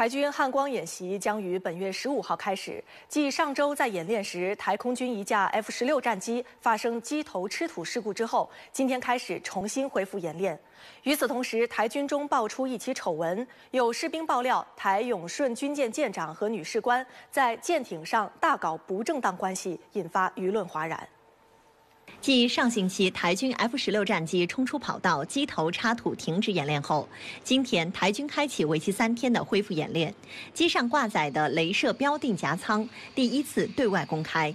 台军汉光演习将于本月十五号开始。继上周在演练时，台空军一架 F 十六战机发生机头吃土事故之后，今天开始重新恢复演练。与此同时，台军中爆出一起丑闻，有士兵爆料，台永顺军舰舰长和女士官在舰艇上大搞不正当关系，引发舆论哗然。继上星期台军 F 十六战机冲出跑道、机头插土停止演练后，今天台军开启为期三天的恢复演练，机上挂载的镭射标定夹舱第一次对外公开。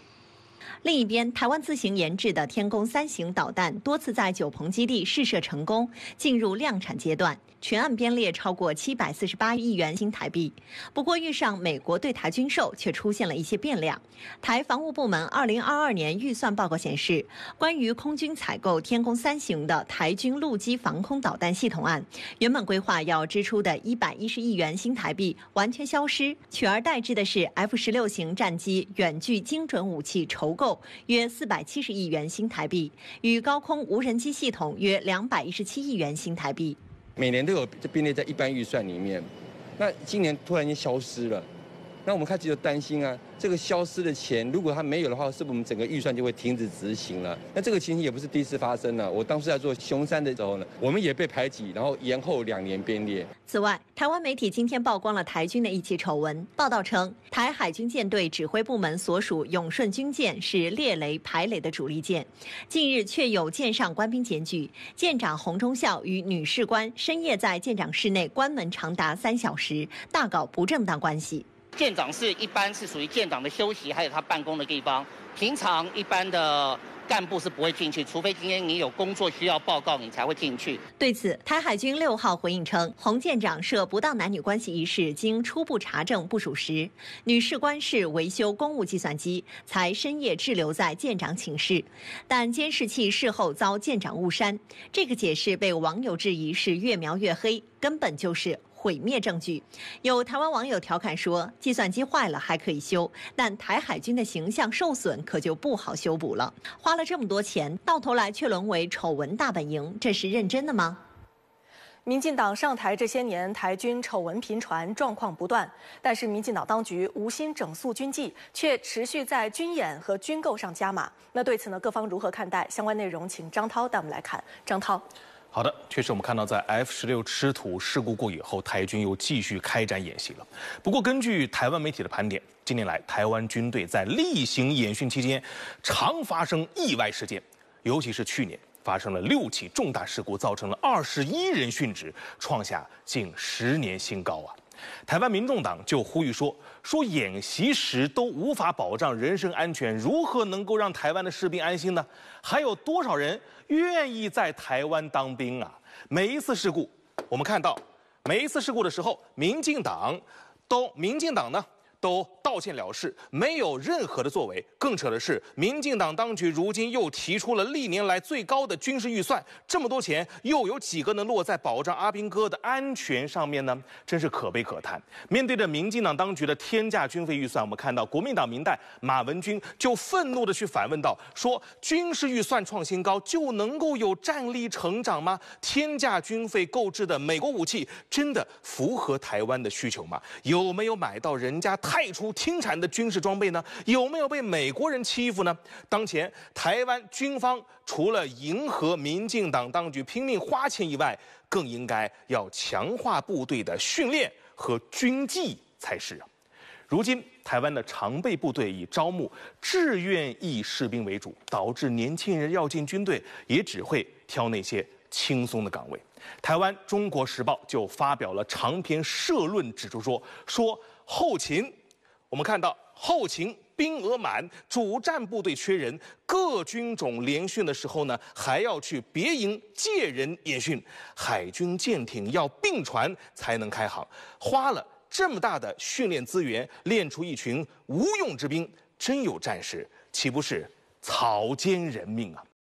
另一边，台湾自行研制的天宫三型导弹多次在九鹏基地试射成功，进入量产阶段，全案编列超过七百四十八亿元新台币。不过，遇上美国对台军售，却出现了一些变量。台防务部门二零二二年预算报告显示，关于空军采购天宫三型的台军陆基防空导弹系统案，原本规划要支出的一百一十亿元新台币完全消失，取而代之的是 F 十六型战机远距精准武器筹够。约四百七十亿元新台币，与高空无人机系统约两百一十七亿元新台币。每年都有并列在一般预算里面，那今年突然间消失了，那我们开始就担心啊。这个消失的钱，如果它没有的话，是不是我们整个预算就会停止执行了？那这个情形也不是第一次发生了。我当时在做熊山的时候呢，我们也被排挤，然后延后两年编列。此外，台湾媒体今天曝光了台军的一起丑闻。报道称，台海军舰队指挥部门所属永顺军舰是猎雷排雷的主力舰，近日却有舰上官兵检举，舰长洪忠孝与女士官深夜在舰长室内关门长达三小时，大搞不正当关系。舰长室一般是属于舰长的休息，还有他办公的地方。平常一般的干部是不会进去，除非今天你有工作需要报告，你才会进去。对此，台海军六号回应称，洪舰长涉不当男女关系一事，经初步查证不属实。女士官是维修公务计算机，才深夜滞留在舰长寝室，但监视器事后遭舰长误删。这个解释被网友质疑是越描越黑，根本就是。毁灭证据，有台湾网友调侃说：“计算机坏了还可以修，但台海军的形象受损可就不好修补了。花了这么多钱，到头来却沦为丑闻大本营，这是认真的吗？”民进党上台这些年，台军丑闻频传，状况不断，但是民进党当局无心整肃军纪，却持续在军演和军购上加码。那对此呢，各方如何看待？相关内容，请张涛带我们来看。张涛。好的，确实，我们看到在 F 十六吃土事故过以后，台军又继续开展演习了。不过，根据台湾媒体的盘点，近年来台湾军队在例行演训期间，常发生意外事件，尤其是去年发生了六起重大事故，造成了二十一人殉职，创下近十年新高啊。台湾民众党就呼吁说：“说演习时都无法保障人身安全，如何能够让台湾的士兵安心呢？还有多少人愿意在台湾当兵啊？”每一次事故，我们看到，每一次事故的时候，民进党都，民进党呢？都道歉了事，没有任何的作为。更扯的是，民进党当局如今又提出了历年来最高的军事预算，这么多钱又有几个能落在保障阿兵哥的安全上面呢？真是可悲可叹。面对着民进党当局的天价军费预算，我们看到国民党民代马文君就愤怒的去反问道：说军事预算创新高就能够有战力成长吗？天价军费购置的美国武器真的符合台湾的需求吗？有没有买到人家？派出停产的军事装备呢？有没有被美国人欺负呢？当前台湾军方除了迎合民进党当局拼命花钱以外，更应该要强化部队的训练和军纪才是啊！如今台湾的常备部队以招募志愿役士兵为主，导致年轻人要进军队也只会挑那些轻松的岗位。台湾《中国时报》就发表了长篇社论，指出说说后勤。我们看到后勤兵额满，主战部队缺人，各军种联训的时候呢，还要去别营借人演训，海军舰艇要并船才能开航，花了这么大的训练资源，练出一群无用之兵，真有战士，岂不是草菅人命啊？